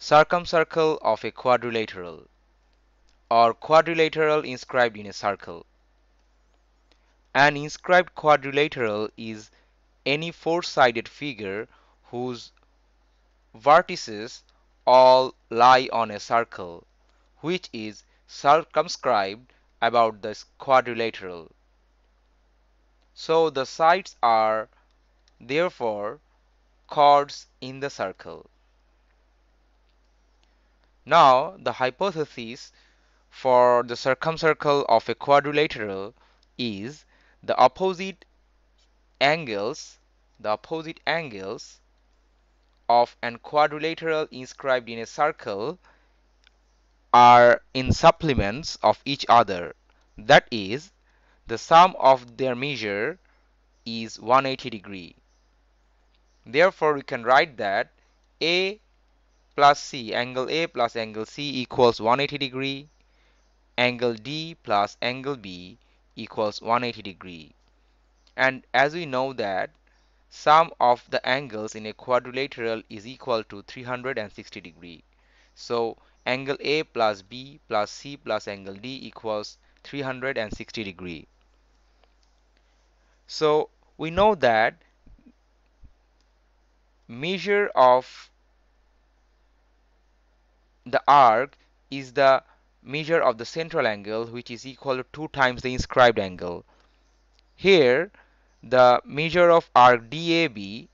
circumcircle of a quadrilateral or quadrilateral inscribed in a circle. An inscribed quadrilateral is any four-sided figure whose vertices all lie on a circle, which is circumscribed about the quadrilateral. So the sides are therefore chords in the circle. Now the hypothesis for the circumcircle of a quadrilateral is the opposite angles the opposite angles of an quadrilateral inscribed in a circle are in supplements of each other. That is the sum of their measure is 180 degree. Therefore we can write that a plus c angle a plus angle c equals 180 degree angle d plus angle b equals 180 degree. And as we know that sum of the angles in a quadrilateral is equal to 360 degree. So angle A plus B plus C plus angle D equals 360 degree. So we know that measure of the arc is the measure of the central angle which is equal to 2 times the inscribed angle. Here the measure of arc DAB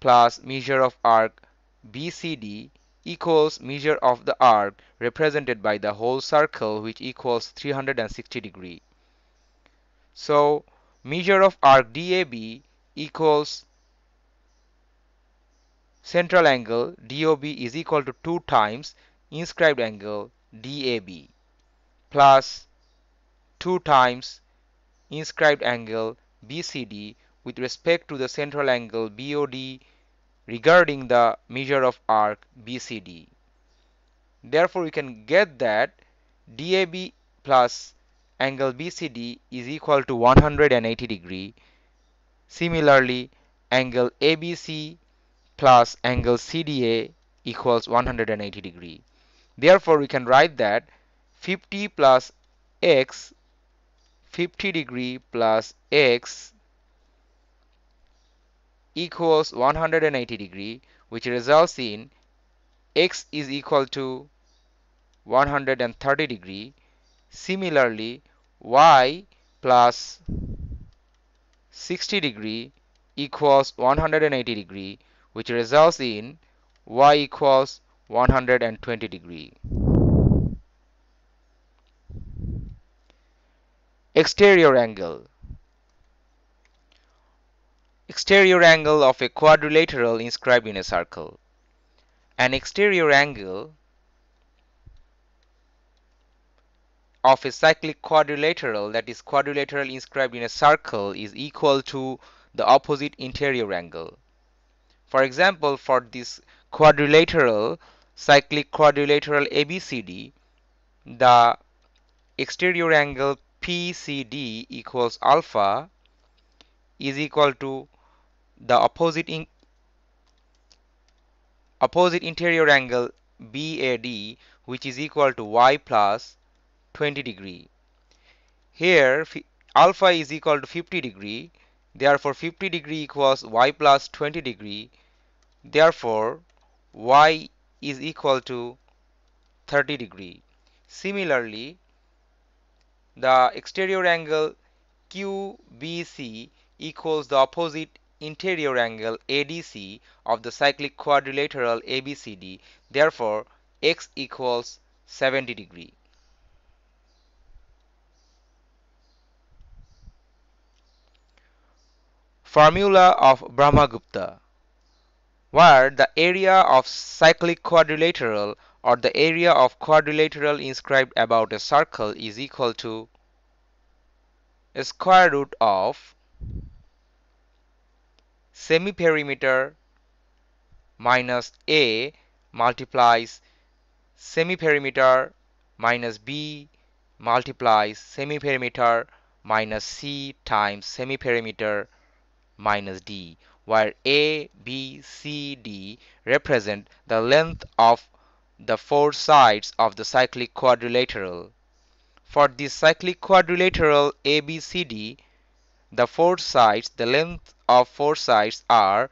plus measure of arc BCD equals measure of the arc represented by the whole circle which equals 360 degree. So measure of arc DAB equals central angle DOB is equal to 2 times inscribed angle DAB plus 2 times inscribed angle BCD with respect to the central angle BOD regarding the measure of arc BCD. Therefore, we can get that DAB plus angle BCD is equal to 180 degree. Similarly, angle ABC plus angle CDA equals 180 degree. Therefore, we can write that 50 plus x 50 degree plus x equals 180 degree which results in x is equal to 130 degree. Similarly, y plus 60 degree equals 180 degree which results in y equals 120 degree. Exterior angle Exterior angle of a quadrilateral inscribed in a circle. An exterior angle of a cyclic quadrilateral that is quadrilateral inscribed in a circle is equal to the opposite interior angle. For example, for this quadrilateral cyclic quadrilateral ABCD, the exterior angle PCD equals alpha is equal to the opposite in opposite interior angle BAD which is equal to y plus 20 degree. Here alpha is equal to 50 degree therefore 50 degree equals y plus 20 degree therefore y is equal to 30 degree. Similarly the exterior angle QBC equals the opposite interior angle ADC of the cyclic quadrilateral ABCD. Therefore, x equals 70 degree. Formula of Brahmagupta. Where the area of cyclic quadrilateral or the area of quadrilateral inscribed about a circle is equal to square root of semiperimeter minus A multiplies semiperimeter minus B multiplies semiperimeter minus C times semiperimeter minus D where A, B, C, D represent the length of the four sides of the cyclic quadrilateral. For this cyclic quadrilateral ABCD, the four sides, the length of four sides are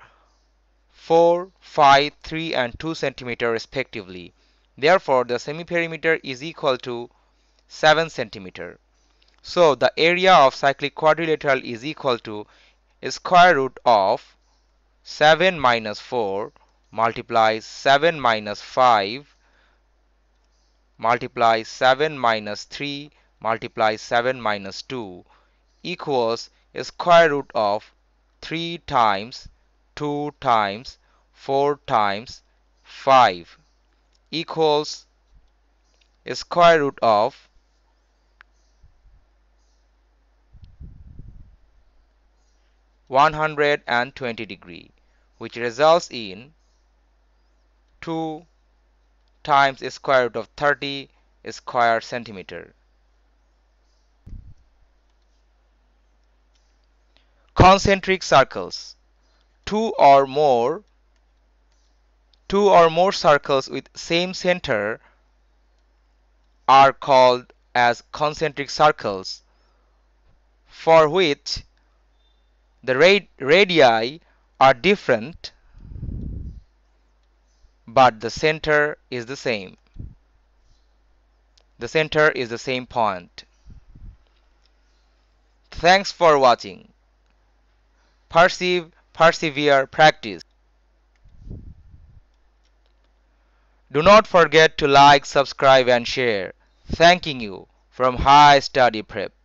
4, 5, 3 and 2 cm respectively. Therefore, the semiperimeter is equal to 7 cm. So, the area of cyclic quadrilateral is equal to square root of 7 minus 4 multiplies 7 minus 5 multiplies 7 minus 3 multiplies 7 minus 2 equals square root of 3 times 2 times 4 times 5 equals square root of 120 degree which results in 2 times square root of 30 square centimeter. Concentric circles. Two or more two or more circles with same center are called as concentric circles for which the rad radii are different but the center is the same. The center is the same point. Thanks for watching. Perceive, persevere, practice. Do not forget to like, subscribe and share. Thanking you from Higher Study Prep.